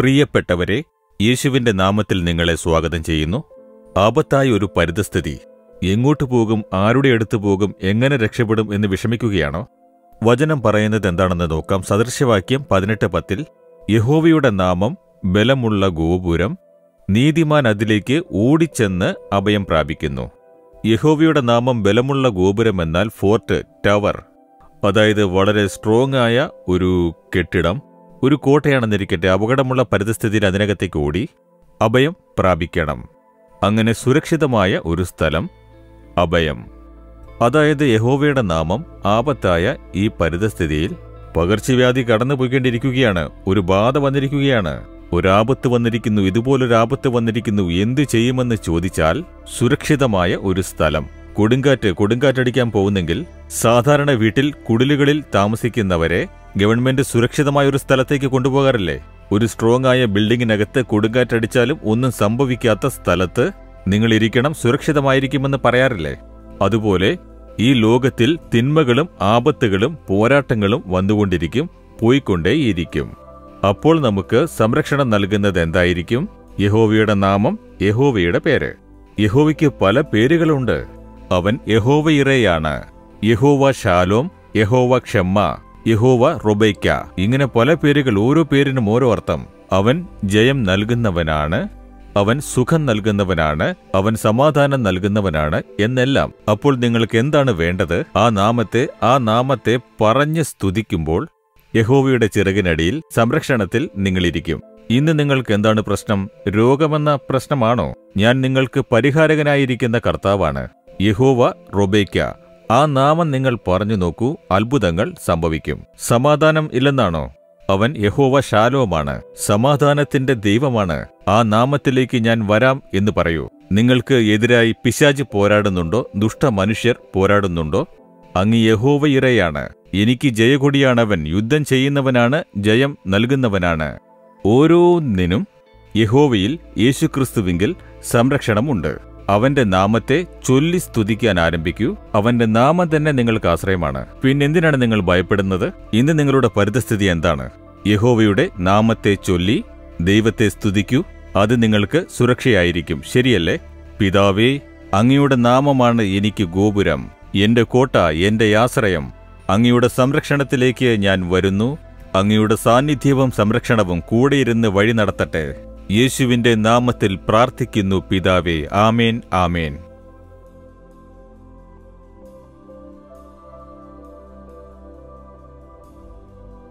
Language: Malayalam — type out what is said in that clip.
പ്രിയപ്പെട്ടവരെ യേശുവിന്റെ നാമത്തിൽ നിങ്ങളെ സ്വാഗതം ചെയ്യുന്നു. ആപത്തായ ഒരു പരിതസ്ഥിതി. എങ്ങോട്ട് പോകും ആരുടെ അടുത്ത് പോകും എങ്ങനെ രക്ഷപ്പെടും എന്ന് വിഷമിക്കുകയാണോ? വചനം പറയുന്നത് എന്താണെന്ന് നോക്കാം. സദൃശ്യവാക്യം പതിനെട്ട് പത്തിൽ യഹോവയുടെ നാമം ബലമുള്ള ഗോപുരം നീതിമാൻ അതിലേക്ക് ഓടിച്ചെന്ന് അഭയം പ്രാപിക്കുന്നു. യഹോവയുടെ നാമം ബലമുള്ള ഗോപുരം എന്നാൽ ഫോർട്ട് ടവർ അതായത് വളരെ സ്ട്രോങ് ആയ ഒരു കെട്ടിടം ഒരു കോട്ടയാണെന്നിരിക്കട്ടെ അപകടമുള്ള പരിതസ്ഥിതിയിൽ അതിനകത്തേക്ക് ഓടി അഭയം പ്രാപിക്കണം. അങ്ങനെ സുരക്ഷിതമായ ഒരു സ്ഥലം അഭയം. അതായത് യഹോവയുടെ നാമം ആപത്തായ ഈ പരിതസ്ഥിതിയിൽ പകർച്ചവ്യാധി കടന്നു പോയിക്കൊണ്ടിരിക്കുകയാണ് ഒരു ബാധ വന്നിരിക്കുകയാണ്. ഒരാപത്ത് വന്നിരിക്കുന്നു. ഇതുപോലൊരാപത്ത് വന്നിരിക്കുന്നു. എന്തു ചെയ്യുമെന്ന് ചോദിച്ചാൽ സുരക്ഷിതമായ ഒരു സ്ഥലം. കൊടുങ്കാറ്റ് കൊടുങ്കാറ്റടിക്കാൻ പോകുന്നെങ്കിൽ സാധാരണ വീട്ടിൽ കുടിലുകളിൽ താമസിക്കുന്നവരെ ഗവൺമെന്റ് സുരക്ഷിതമായ ഒരു സ്ഥലത്തേക്ക് കൊണ്ടുപോകാറില്ലേ? ഒരു സ്ട്രോങ് ആയ ബിൽഡിങ്ങിനകത്ത് കൊടുങ്കാറ്റടിച്ചാലും ഒന്നും സംഭവിക്കാത്ത സ്ഥലത്ത് നിങ്ങൾ ഇരിക്കണം സുരക്ഷിതമായിരിക്കുമെന്ന് പറയാറില്ലേ? അതുപോലെ ഈ ലോകത്തിൽ തിന്മകളും ആപത്തുകളും പോരാട്ടങ്ങളും വന്നുകൊണ്ടിരിക്കും പോയിക്കൊണ്ടേയിരിക്കും. അപ്പോൾ നമുക്ക് സംരക്ഷണം നൽകുന്നത് എന്തായിരിക്കും? യഹോവയുടെ നാമം യഹോവയുടെ പേര്. യഹോവയ്ക്ക് പല പേരുകളുണ്ട്. അവൻ യഹോവയിറയാണ്. യഹോവ ഷാലോം യഹോവ ക്ഷമ്മ യഹോവ റൊബൈക്ക. ഇങ്ങനെ പല പേരുകൾ ഓരോ പേരിനും ഓരോ അർത്ഥം. അവൻ ജയം നൽകുന്നവനാണ് അവൻ സുഖം നൽകുന്നവനാണ് അവൻ സമാധാനം നൽകുന്നവനാണ് എന്നെല്ലാം. അപ്പോൾ നിങ്ങൾക്ക് എന്താണ് വേണ്ടത്? ആ നാമത്തെ ആ നാമത്തെ പറഞ്ഞ് സ്തുതിക്കുമ്പോൾ യഹോവയുടെ ചിറകിനടിയിൽ സംരക്ഷണത്തിൽ നിങ്ങളിരിക്കും. ഇന്ന് നിങ്ങൾക്ക് എന്താണ് പ്രശ്നം? രോഗമെന്ന പ്രശ്നമാണോ? ഞാൻ നിങ്ങൾക്ക് പരിഹാരകനായിരിക്കുന്ന കർത്താവാണ്. യഹോവ റൊബേക്ക ആ നാമം നിങ്ങൾ പറഞ്ഞു നോക്കൂ അത്ഭുതങ്ങൾ സംഭവിക്കും. സമാധാനം ഇല്ലെന്നാണോ? അവൻ യഹോവ ശാലോമാണ് സമാധാനത്തിന്റെ ദൈവമാണ് ആ നാമത്തിലേക്ക് ഞാൻ വരാം എന്ന് പറയൂ. നിങ്ങൾക്ക് എതിരായി പിശാജ് പോരാടുന്നുണ്ടോ? ദുഷ്ടമനുഷ്യർ പോരാടുന്നുണ്ടോ? അങ്ങ് യഹോവ ഇരയാണ് എനിക്ക് ജയകൊടിയാണവൻ യുദ്ധം ചെയ്യുന്നവനാണ് ജയം നൽകുന്നവനാണ്. ഓരോന്നിനും യഹോവയിൽ യേശുക്രിസ്തുവിങ്കിൽ സംരക്ഷണമുണ്ട്. അവന്റെ നാമത്തെ ചൊല്ലി സ്തുതിക്കാൻ ആരംഭിക്കൂ. അവന്റെ നാമം തന്നെ നിങ്ങൾക്ക് ആശ്രയമാണ്. പിന്നെന്തിനാണ് നിങ്ങൾ ഭയപ്പെടുന്നത്? ഇന്ന് നിങ്ങളുടെ പരിതസ്ഥിതി എന്താണ്? യഹോവയുടെ നാമത്തെ ചൊല്ലി ദൈവത്തെ സ്തുതിക്കൂ. അത് നിങ്ങൾക്ക് സുരക്ഷയായിരിക്കും. ശരിയല്ലേ? പിതാവേ അങ്ങയുടെ നാമമാണ് എനിക്ക് ഗോപുരം. എന്റെ കോട്ട എന്റെ ആശ്രയം. അങ്ങയുടെ സംരക്ഷണത്തിലേക്ക് ഞാൻ വരുന്നു. അങ്ങയുടെ സാന്നിധ്യവും സംരക്ഷണവും കൂടെയിരുന്ന് വഴി നടത്തട്ടെ. യേശുവിന്റെ നാമത്തിൽ പ്രാർത്ഥിക്കുന്നു പിതാവേ. ആമേൻ ആമേൻ.